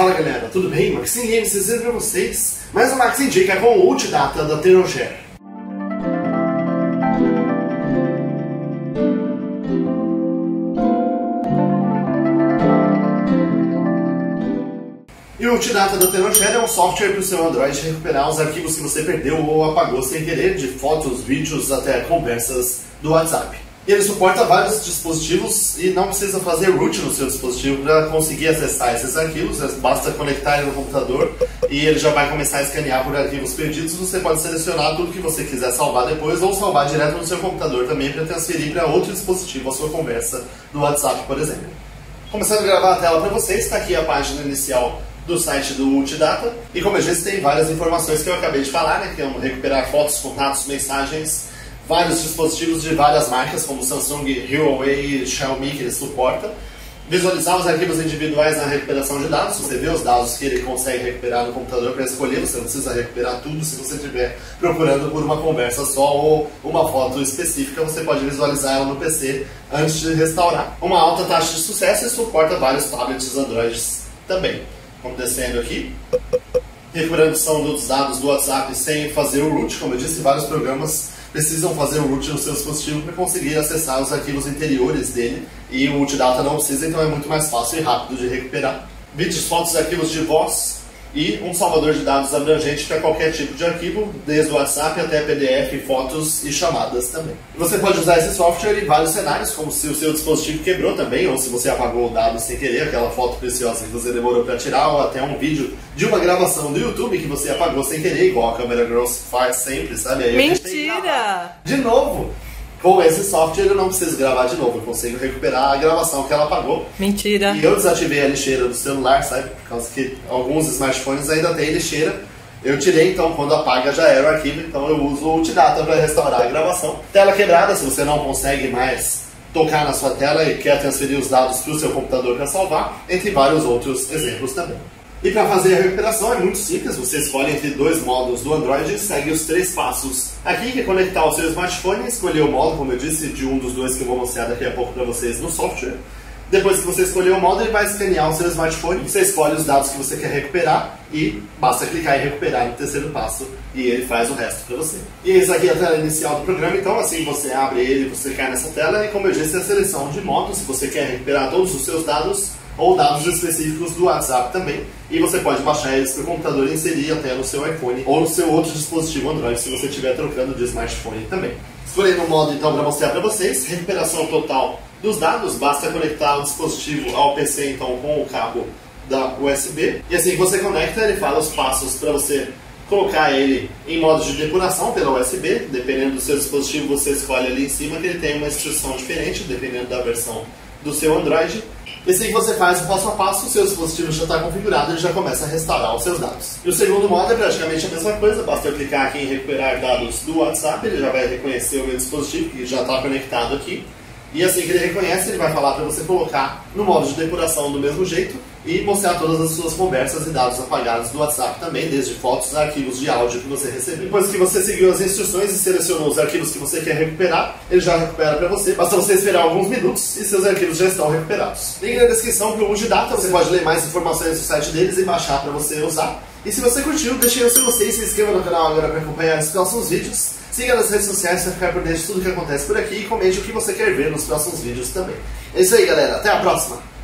Fala galera, tudo bem? Maxim Games trazendo para vocês mais um Maxim Dica com o Ultidata da Tenorshare. E o Ultidata da Tenorshare é um software para o seu Android recuperar os arquivos que você perdeu ou apagou sem querer, de fotos, vídeos até conversas do WhatsApp. Ele suporta vários dispositivos e não precisa fazer root no seu dispositivo para conseguir acessar esses arquivos. Basta conectar ele no computador e ele já vai começar a escanear por arquivos perdidos. Você pode selecionar tudo que você quiser salvar depois ou salvar direto no seu computador também para transferir para outro dispositivo a sua conversa do WhatsApp, por exemplo. Começando a gravar a tela para vocês, está aqui a página inicial do site do Multidata. E como eu disse, tem várias informações que eu acabei de falar, né? Que é recuperar fotos, contatos, mensagens vários dispositivos de várias marcas, como Samsung, Huawei, Xiaomi, que ele suporta. Visualizar os arquivos individuais na recuperação de dados, você vê os dados que ele consegue recuperar no computador para escolher, você não precisa recuperar tudo se você estiver procurando por uma conversa só ou uma foto específica, você pode visualizar ela no PC antes de restaurar. Uma alta taxa de sucesso e suporta vários tablets Android também. Vamos descendo aqui. Recuperação dos dados do WhatsApp sem fazer o root, como eu disse, vários programas precisam fazer o root no seu dispositivo para conseguir acessar os arquivos interiores dele e o multidata não precisa, então é muito mais fácil e rápido de recuperar. Vídeos, fotos, arquivos de voz, e um salvador de dados abrangente para qualquer tipo de arquivo, desde o WhatsApp até PDF, fotos e chamadas também. Você pode usar esse software em vários cenários, como se o seu dispositivo quebrou também, ou se você apagou o dado sem querer, aquela foto preciosa que você demorou para tirar, ou até um vídeo de uma gravação do YouTube que você apagou sem querer, igual a câmera Gross faz sempre, sabe? Aí Mentira! De novo! Com esse software eu não preciso gravar de novo, eu consigo recuperar a gravação que ela apagou. Mentira. E eu desativei a lixeira do celular, sabe? Por causa que alguns smartphones ainda tem lixeira. Eu tirei, então quando apaga já era o arquivo, então eu uso o Ultidata para restaurar a gravação. Tela quebrada, se você não consegue mais tocar na sua tela e quer transferir os dados para o seu computador para salvar, entre vários outros exemplos também. E para fazer a recuperação é muito simples, você escolhe entre dois modos do Android e segue os três passos. Aqui que é conectar o seu smartphone, escolher o modo, como eu disse, de um dos dois que eu vou mostrar daqui a pouco para vocês no software. Depois que você escolher o modo, ele vai escanear o seu smartphone, você escolhe os dados que você quer recuperar e basta clicar em recuperar no terceiro passo e ele faz o resto para você. E essa aqui é a tela inicial do programa, então assim você abre ele, você cai nessa tela e como eu disse, é a seleção de modos, se você quer recuperar todos os seus dados, ou dados específicos do WhatsApp também. E você pode baixar eles para o computador e inserir até no seu iPhone ou no seu outro dispositivo Android, se você estiver trocando de smartphone também. Escolhendo o modo então para mostrar para vocês, recuperação total dos dados, basta conectar o dispositivo ao PC então com o cabo da USB. E assim que você conecta, ele fala os passos para você colocar ele em modo de depuração pela USB, dependendo do seu dispositivo você escolhe ali em cima que ele tem uma instrução diferente, dependendo da versão do seu Android. E assim que você faz o passo a passo, o seu dispositivo já está configurado e já começa a restaurar os seus dados. E o segundo modo é praticamente a mesma coisa, basta eu clicar aqui em recuperar dados do WhatsApp, ele já vai reconhecer o meu dispositivo que já está conectado aqui. E assim que ele reconhece, ele vai falar para você colocar no modo de depuração do mesmo jeito e mostrar todas as suas conversas e dados apagados do WhatsApp também, desde fotos a arquivos de áudio que você recebeu. Depois que você seguiu as instruções e selecionou os arquivos que você quer recuperar, ele já recupera para você. Basta você esperar alguns minutos e seus arquivos já estão recuperados. Link na descrição para o Data, você pode ler mais informações no site deles e baixar para você usar. E se você curtiu, deixe o seu gostei e se inscreva no canal agora para acompanhar os próximos vídeos. Siga nas redes sociais para ficar por dentro de tudo que acontece por aqui e comente o que você quer ver nos próximos vídeos também. É isso aí, galera. Até a próxima!